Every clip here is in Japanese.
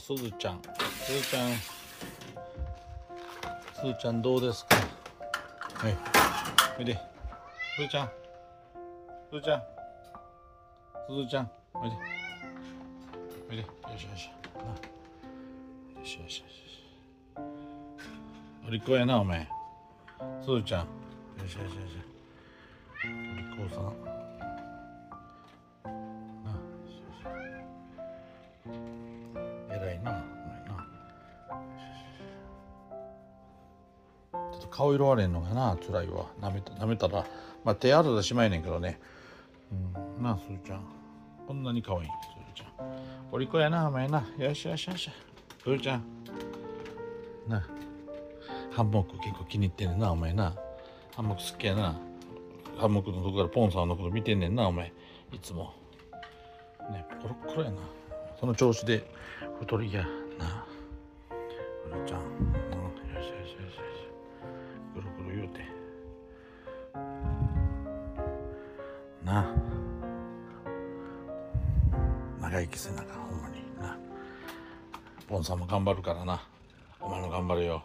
はすずちゃん。すずちゃん。すずちゃんどうですか？はい。おいですずちゃん。すずちゃん。すずちゃん。おいでおいでよしよし。な。よしよしよし。お利口やなお前。すずちゃん。よしよしよし。お利口さん。ちょっと顔色悪いのがな辛いわ。なめた舐めたらまあ手洗ってしまいねんけどね。うんなあすずちゃん。こんなに可愛い。すずちゃん。お利口やなお前な。よしよしよし。すずちゃん。なあ。ハンモック結構気に入ってんねんなお前な。ハンモック好きやな。ハンモックのとこからポンさんのこと見てんねんなお前。いつも。ねコロッコロやな。その調子で太りやな。うらちゃん、な。長生きせなかほんまに。な。ポンさんも頑張るからな。お前も頑張れよ。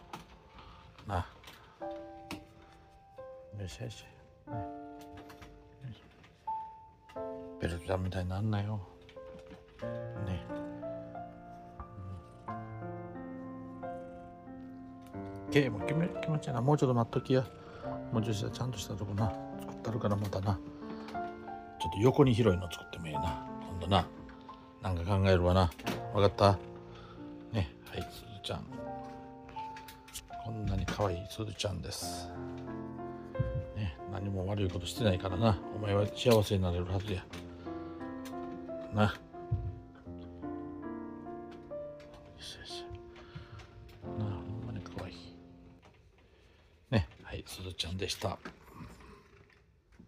な。あよしよし、ね、よしベルトちゃんみたいになんなよ。ね。ゲーム気持気持ちいいな。もうちょっと待っときや。もうちょっとしたちゃんとしたとこな。作ったるからまたな。ちょっと横に広いの作ってもいいな。今度な。なんか考えるわな。わかった？ね。はいすずちゃん。こんなに可愛いすずちゃんです。ね。何も悪いことしてないからな。お前は幸せになれるはずや。な。よしよしなあほんまに可愛い。ね。はいすずちゃんでした。